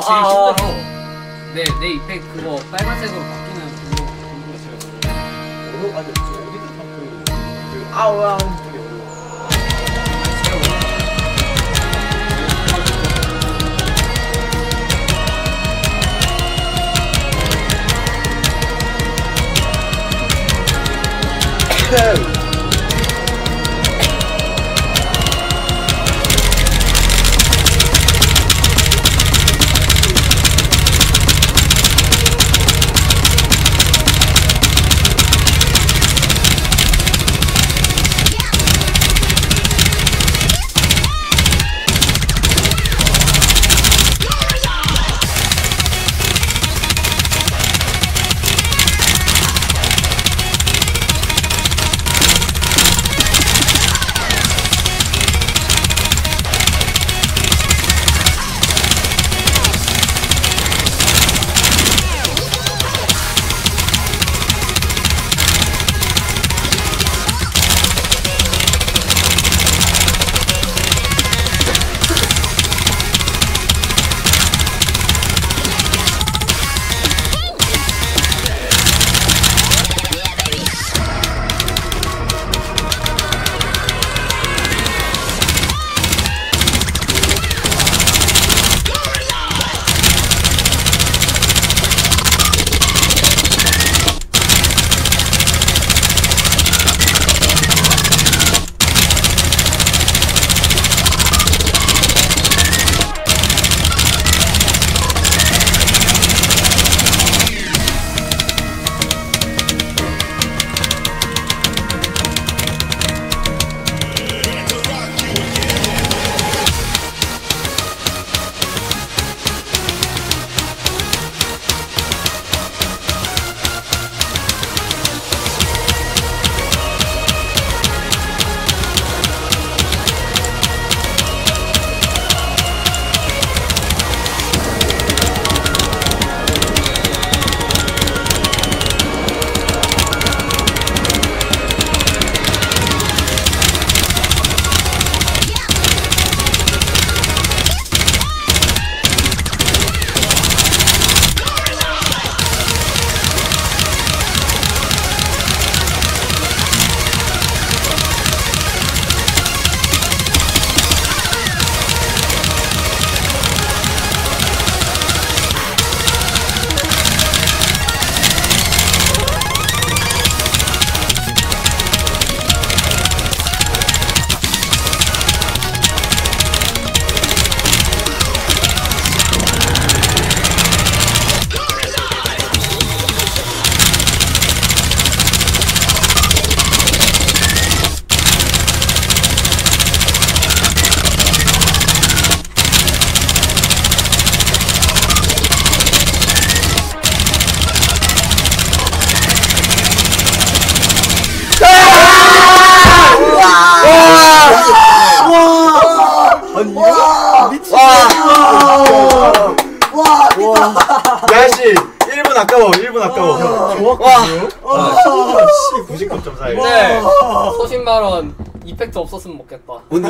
그거보다 제일 아. 힘들어. 내, 내 이펙 그거 빨간색으로 바뀌는 그거, 그거가 제일 어려워. 어려 아니 저 어디든 다그 그 아우 아우 되게 어려워. 원하는 아 니 이거 미친. 와. 야씨 1분 아까워 1분 아까워 좋았거든요. 와, 씨 99.4. 근데 소신발언 이펙트 없었으면 먹겠다. 뭔